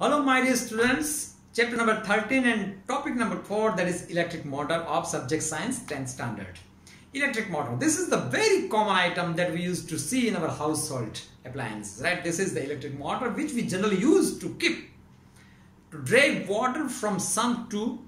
Hello my dear students, chapter number 13 and topic number 4 that is electric motor of subject science 10th standard. Electric motor, this is the very common item that we used to see in our household appliances, right? This is the electric motor which we generally use to keep, to drag water from sump to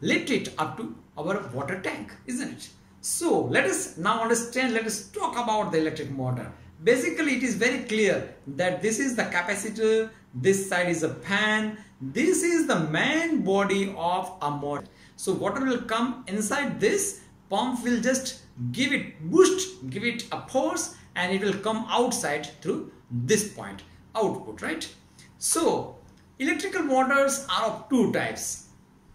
lift it up to our water tank, isn't it? So let us now understand, let us talk about the electric motor. Basically, it is very clear that this is the capacitor, this side is a pan. this is the main body of a motor. So water will come inside this, pump will just give it boost, give it a force and it will come outside through this point, output, right? So electrical motors are of two types,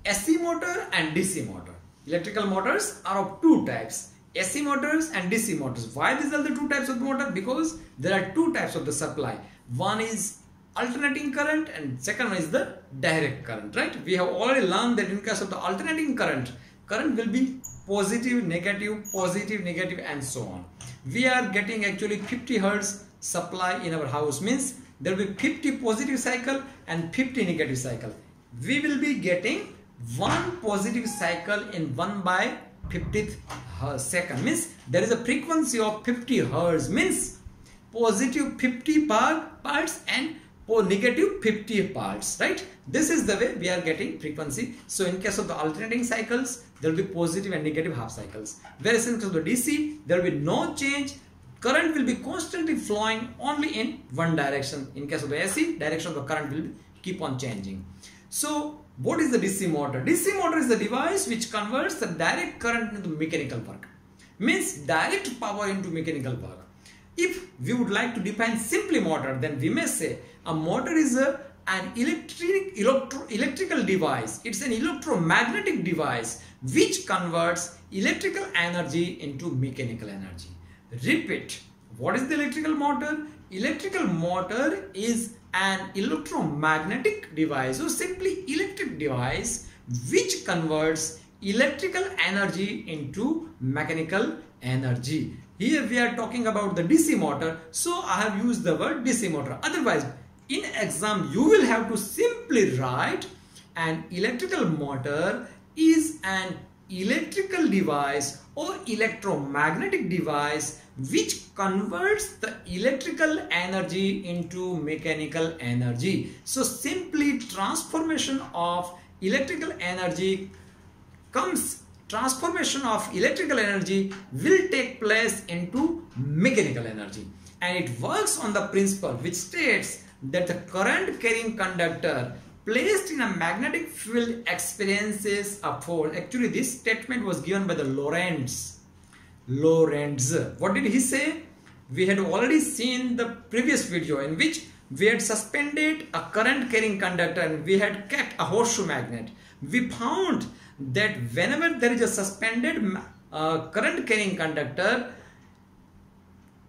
AC motor and DC motor. Electrical motors are of two types AC motors and DC motors. Why these are the two types of motor? Because there are two types of the supply. One is alternating current and second one is the direct current, right? We have already learned that in case of the alternating current, current will be positive, negative, positive, negative and so on. We are getting actually 50 hertz supply in our house means there will be 50 positive cycle and 50 negative cycle. We will be getting one positive cycle in 1 by 50th second means there is a frequency of 50 hertz means positive 50 parts and negative 50 parts right this is the way we are getting frequency so in case of the alternating cycles there will be positive and negative half cycles whereas in case of the dc there will be no change current will be constantly flowing only in one direction in case of the ac direction of the current will keep on changing so what is the DC motor? DC motor is the device which converts the direct current into mechanical work. Means direct power into mechanical work. If we would like to define simply motor, then we may say a motor is a, an electric, electro, electrical device. It's an electromagnetic device which converts electrical energy into mechanical energy. Repeat. What is the electrical motor? Electrical motor is an electromagnetic device or simply electric device which converts electrical energy into mechanical energy. Here we are talking about the DC motor so I have used the word DC motor. Otherwise in exam you will have to simply write an electrical motor is an electrical device or electromagnetic device which converts the electrical energy into mechanical energy. So simply transformation of electrical energy comes transformation of electrical energy will take place into mechanical energy and it works on the principle which states that the current carrying conductor placed in a magnetic field experiences a force. Actually, this statement was given by the Lorentz. Lorentz. What did he say? We had already seen the previous video in which we had suspended a current carrying conductor and we had kept a horseshoe magnet. We found that whenever there is a suspended uh, current carrying conductor,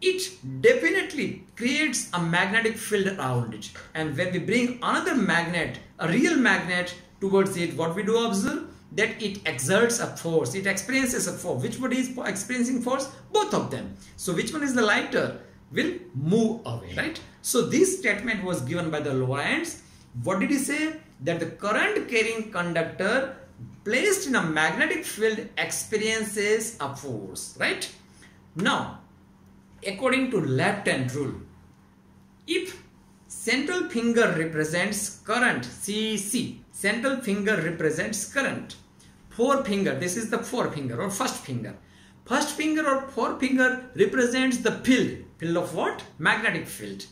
it definitely creates a magnetic field around it. And when we bring another magnet a real magnet towards it what we do observe? That it exerts a force. It experiences a force. Which one is experiencing force? Both of them. So which one is the lighter will move away right? So this statement was given by the Lorentz what did he say? That the current carrying conductor placed in a magnetic field experiences a force right? Now according to left hand rule if central finger represents current CC central finger represents current forefinger this is the forefinger or first finger. First finger or forefinger represents the field. Field of what? Magnetic field.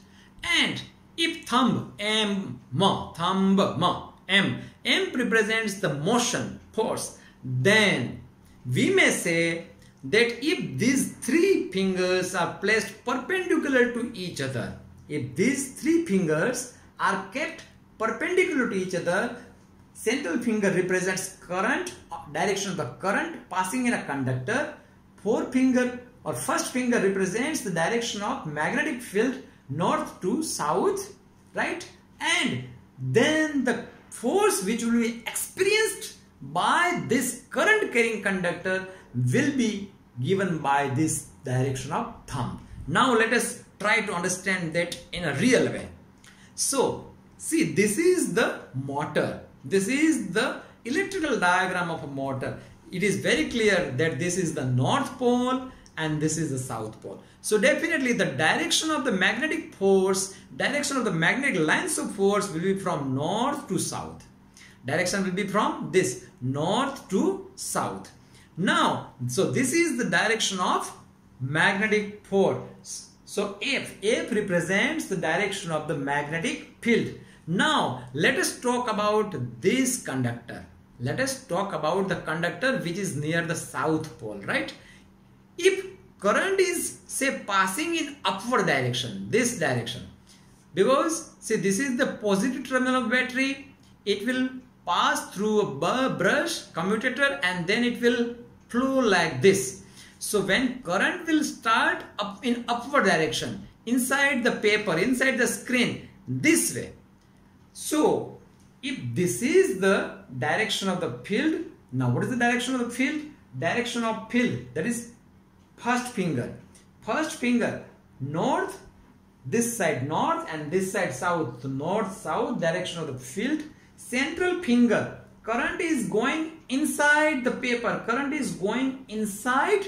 And if thumb M ma thumb ma M M represents the motion force then we may say that if these three fingers are placed perpendicular to each other, if these three fingers are kept perpendicular to each other, central finger represents current, direction of the current passing in a conductor, four finger or first finger represents the direction of magnetic field north to south, right? And then the force which will be experienced by this current carrying conductor will be given by this direction of thumb. Now let us try to understand that in a real way. So see this is the motor. This is the electrical diagram of a motor. It is very clear that this is the north pole and this is the south pole. So definitely the direction of the magnetic force, direction of the magnetic lines of force will be from north to south. Direction will be from this north to south. Now, so this is the direction of magnetic force. So F, F represents the direction of the magnetic field. Now, let us talk about this conductor. Let us talk about the conductor which is near the south pole, right? If current is say passing in upward direction, this direction, because say this is the positive terminal of battery, it will pass through a brush, commutator and then it will flow like this so when current will start up in upward direction inside the paper, inside the screen this way. So if this is the direction of the field, now what is the direction of the field? Direction of field that is first finger. First finger north, this side north and this side south. north south direction of the field. Central finger current is going inside the paper. Current is going inside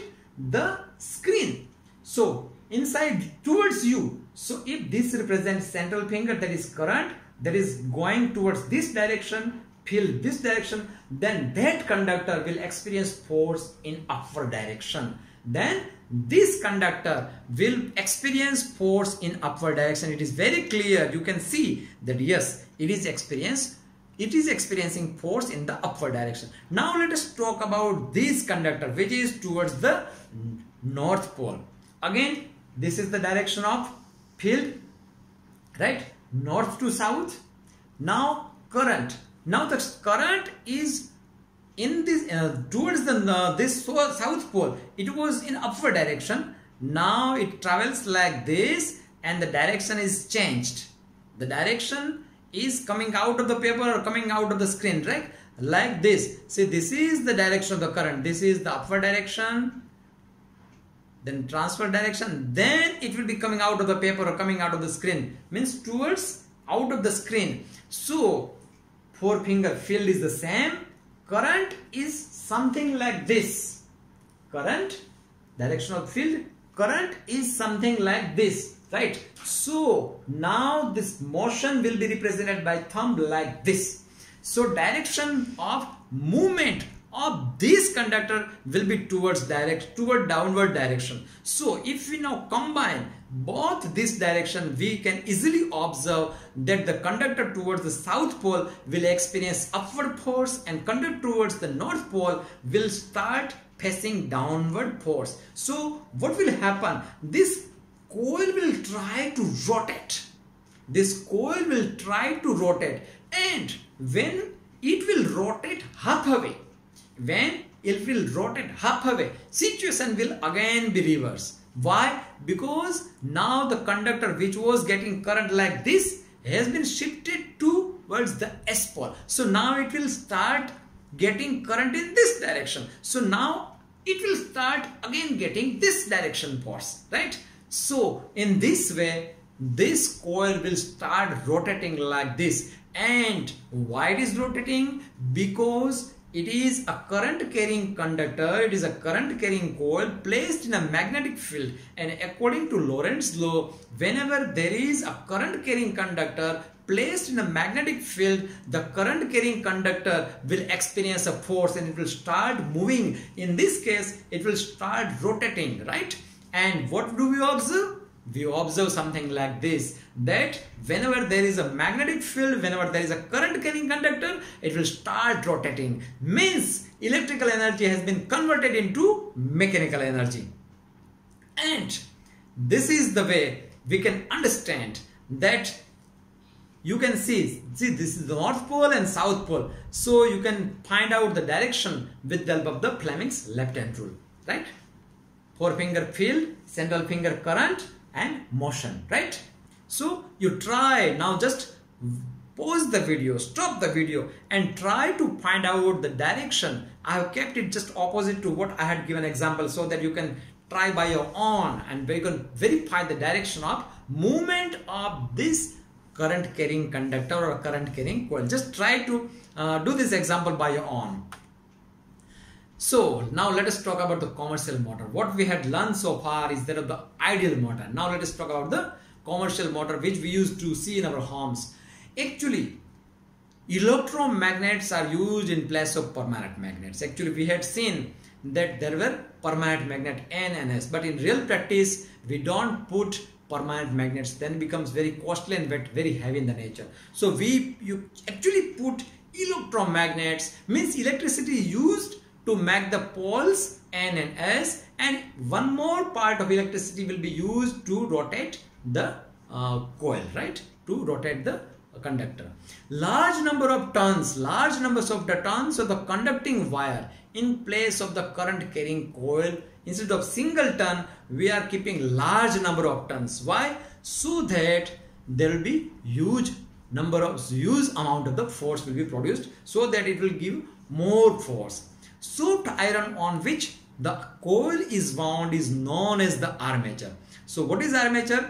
the screen. So inside towards you. So if this represents central finger that is current that is going towards this direction field this direction then that conductor will experience force in upward direction then this conductor will experience force in upward direction it is very clear you can see that yes it is experience it is experiencing force in the upward direction. Now let us talk about this conductor which is towards the north pole. Again this is the direction of field right north to south. Now current. Now the current is in this uh, towards the uh, this south pole. It was in upward direction. Now it travels like this and the direction is changed. The direction is coming out of the paper or coming out of the screen right? Like this. See this is the direction of the current. This is the upward direction then transfer direction then it will be coming out of the paper or coming out of the screen. Means towards out of the screen. So four finger field is the same. Current is something like this. Current direction of field current is something like this right. So now this motion will be represented by thumb like this. So direction of movement of this conductor will be towards direct toward downward direction. So if we now combine both this direction we can easily observe that the conductor towards the south pole will experience upward force and conductor towards the north pole will start facing downward force. So what will happen? This coil will try to rotate. This coil will try to rotate and when it will rotate half away, when it will rotate half away, situation will again be reversed. Why? Because now the conductor which was getting current like this has been shifted towards the S pole. So now it will start getting current in this direction. So now it will start again getting this direction force, right? So in this way, this coil will start rotating like this. And why it is rotating? Because it is a current carrying conductor, it is a current carrying coil placed in a magnetic field and according to Lorentz law, whenever there is a current carrying conductor placed in a magnetic field, the current carrying conductor will experience a force and it will start moving. In this case, it will start rotating, right? And what do we observe? We observe something like this that whenever there is a magnetic field, whenever there is a current carrying conductor, it will start rotating. Means electrical energy has been converted into mechanical energy. And this is the way we can understand that you can see, see this is the North Pole and South Pole. So you can find out the direction with the help of the Fleming's left hand rule, right? Finger field, central finger current and motion, right? So you try now just pause the video, stop the video and try to find out the direction. I have kept it just opposite to what I had given example so that you can try by your own and you can verify the direction of movement of this current carrying conductor or current carrying coil. Just try to uh, do this example by your own. So now let us talk about the commercial motor. What we had learned so far is that of the ideal motor. Now let us talk about the commercial motor which we used to see in our homes. Actually, electromagnets are used in place of permanent magnets. Actually, we had seen that there were permanent magnet N and S, but in real practice, we don't put permanent magnets. Then becomes very costly and very heavy in the nature. So we you actually put electromagnets means electricity used to make the poles N and S and one more part of electricity will be used to rotate the uh, coil right? To rotate the conductor. Large number of turns large numbers of the turns of the conducting wire in place of the current carrying coil. Instead of single turn we are keeping large number of turns. Why? So that there will be huge number of huge amount of the force will be produced so that it will give more force soft iron on which the coil is wound is known as the armature so what is armature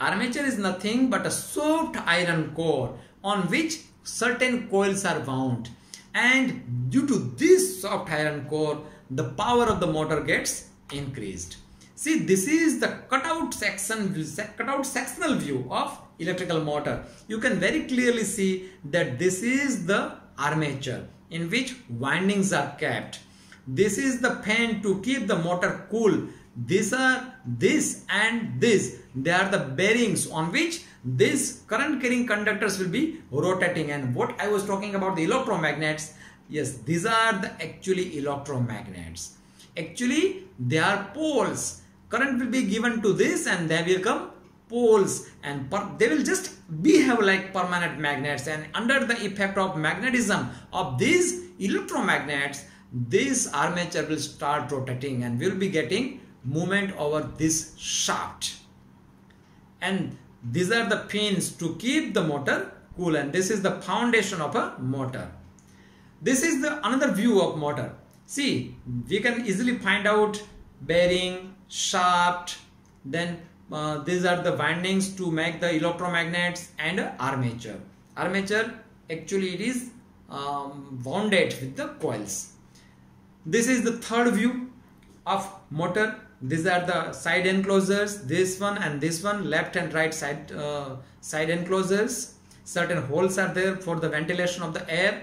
Armature is nothing but a soft iron core on which certain coils are wound and due to this soft iron core the power of the motor gets increased. See this is the cutout section cutout sectional view of electrical motor. You can very clearly see that this is the armature in which windings are kept. This is the fan to keep the motor cool. These are this and this. They are the bearings on which this current carrying conductors will be rotating. And what I was talking about the electromagnets. Yes these are the actually electromagnets. Actually they are poles. Current will be given to this and they will come poles and they will just behave like permanent magnets. And under the effect of magnetism of these electromagnets this armature will start rotating and will be getting movement over this shaft. And these are the pins to keep the motor cool and this is the foundation of a motor. This is the another view of motor. See we can easily find out bearing shaft then uh, these are the windings to make the electromagnets and armature. Armature actually it is um, wounded with the coils. This is the third view of motor. These are the side enclosures this one and this one left and right side uh, side enclosures. Certain holes are there for the ventilation of the air.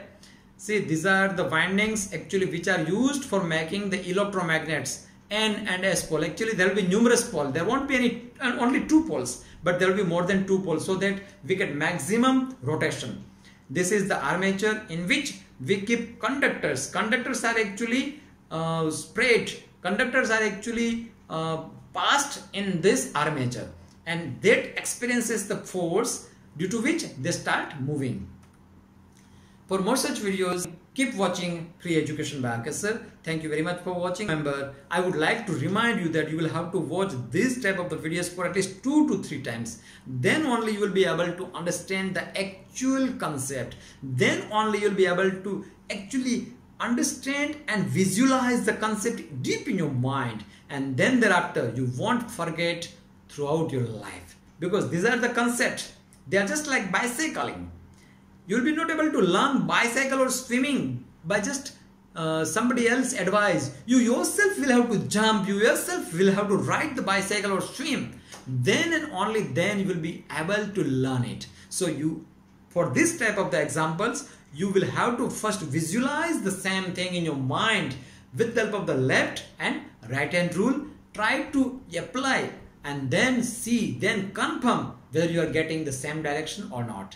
See these are the windings actually which are used for making the electromagnets N and S pole. Actually there will be numerous poles there won't be any only two poles but there will be more than two poles so that we get maximum rotation. This is the armature in which we keep conductors. Conductors are actually uh, spread. Conductors are actually uh, passed in this armature and that experiences the force due to which they start moving. For more such videos, keep watching Free Education by Sir. Thank you very much for watching. Remember, I would like to remind you that you will have to watch this type of the videos for at least two to three times. Then only you will be able to understand the actual concept. Then only you'll be able to actually understand and visualize the concept deep in your mind and then thereafter you won't forget throughout your life because these are the concepts they are just like bicycling you'll be not able to learn bicycle or swimming by just uh, somebody else advice. You yourself will have to jump. You yourself will have to ride the bicycle or swim. Then and only then you will be able to learn it. So you for this type of the examples you will have to first visualize the same thing in your mind with the help of the left and right hand rule. Try to apply and then see then confirm whether you are getting the same direction or not